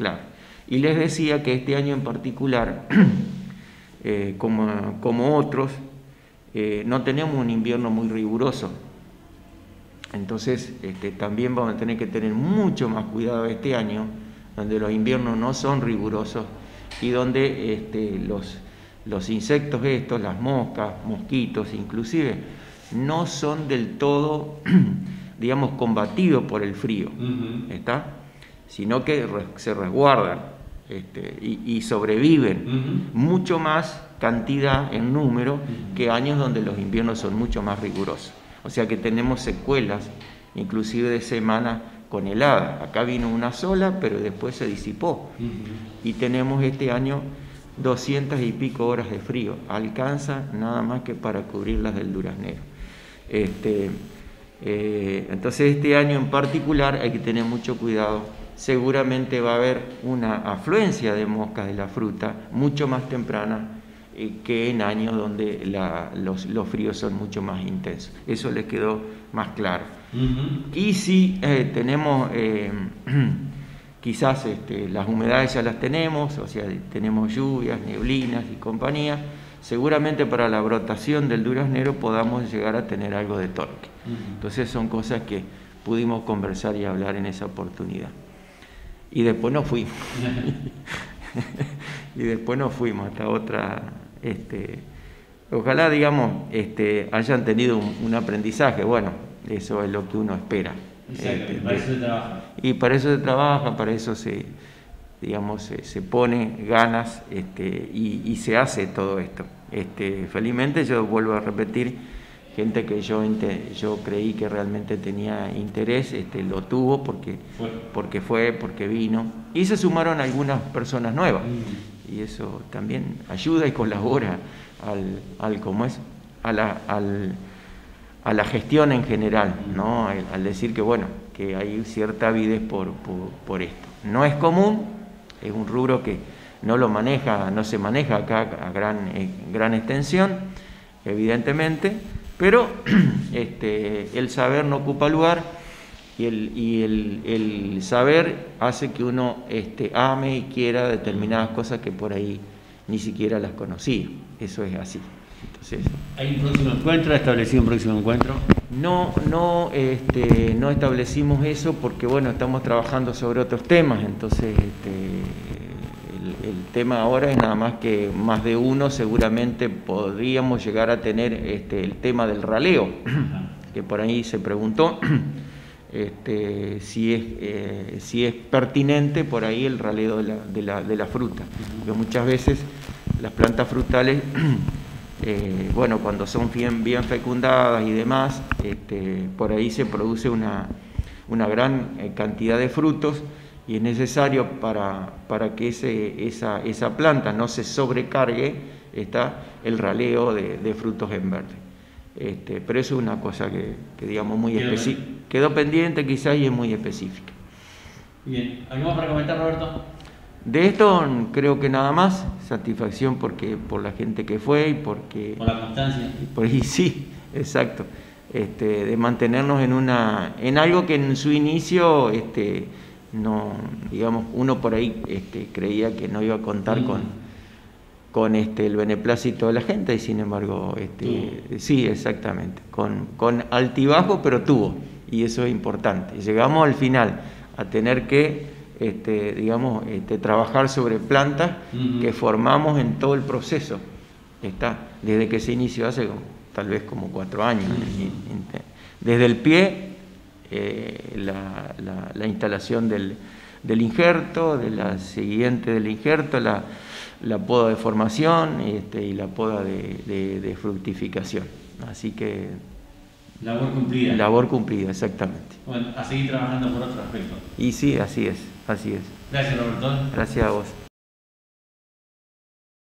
claro. Y les decía que este año en particular, eh, como, como, otros, eh, no tenemos un invierno muy riguroso. Entonces este, también vamos a tener que tener mucho más cuidado este año, donde los inviernos no son rigurosos y donde este, los, los insectos estos, las moscas, mosquitos inclusive, no son del todo, digamos, combatidos por el frío, ¿está? Sino que se resguardan este, y, sobreviven mucho más cantidad en número que años donde los inviernos son mucho más rigurosos. O sea que tenemos secuelas, inclusive de semana con helada. Acá vino una sola, pero después se disipó. Y tenemos este año 200 y pico horas de frío. Alcanza nada más que para cubrirlas del duraznero. Este, eh, entonces este año en particular hay que tener mucho cuidado. Seguramente va a haber una afluencia de moscas de la fruta mucho más temprana eh, que en años donde los, fríos son mucho más intensos. Eso les quedó más claro. Y si eh, tenemos, quizás este, las humedades ya las tenemos, o sea, tenemos lluvias, neblinas y compañía, seguramente para la brotación del duraznero podamos llegar a tener algo de torque. Entonces son cosas que pudimos conversar y hablar en esa oportunidad. Y después nos fuimos. y después nos fuimos hasta otra... Este, ojalá, digamos, este, hayan tenido un, aprendizaje. Bueno, eso es lo que uno espera. Este, para eso se trabaja. Y para eso se trabaja, para eso se, digamos, se, pone ganas este, y, se hace todo esto. Este, felizmente yo vuelvo a repetir, gente que yo, yo creí que realmente tenía interés, este, lo tuvo porque fue. porque fue, porque vino. Y se sumaron algunas personas nuevas. Mm. Y eso también ayuda y colabora al, al ¿cómo es? A la, al, a la gestión en general, ¿no? Al, decir que, bueno, que hay cierta avidez por, por esto. No es común, es un rubro que no lo maneja, no se maneja acá a gran, eh, gran extensión, evidentemente, pero este, el saber no ocupa lugar y el, y el, saber hace que uno este, ame y quiera determinadas cosas que por ahí ni siquiera las conocía. Eso es así. Entonces, ¿Hay un próximo encuentro? ¿Ha establecido un próximo encuentro? No, no, este, no establecimos eso porque bueno, estamos trabajando sobre otros temas, entonces este, el, tema ahora es nada más que más de uno seguramente podríamos llegar a tener este, el tema del raleo, que por ahí se preguntó este, si, es, eh, si es pertinente por ahí el raleo de la, de la, de la fruta, porque muchas veces las plantas frutales Eh, bueno, cuando son bien, bien fecundadas y demás, este, por ahí se produce una, gran eh, cantidad de frutos y es necesario para, para que ese, esa, esa, planta no se sobrecargue está el raleo de, frutos en verde. Este, pero eso es una cosa que, digamos muy específica. Quedó pendiente quizás y es muy específica. Bien, ¿algo más para comentar Roberto? De esto creo que nada más, satisfacción porque por la gente que fue y porque... Por la constancia. por ahí sí, exacto. Este, de mantenernos en una en algo que en su inicio este, no digamos uno por ahí este, creía que no iba a contar con con este el beneplácito de la gente y sin embargo este, sí exactamente con, con altibajo pero tuvo y eso es importante. Llegamos al final a tener que este, digamos, este, trabajar sobre plantas que formamos en todo el proceso, está, desde que se inició hace tal vez como cuatro años. Desde el pie, eh, la, instalación del, injerto, de la siguiente del injerto, la, poda de formación este, y la poda de, fructificación. Así que Labor cumplida. Labor cumplida, exactamente. Bueno, a seguir trabajando por otro aspecto. Y sí, así es. Así es. Gracias, Roberto. Gracias a vos.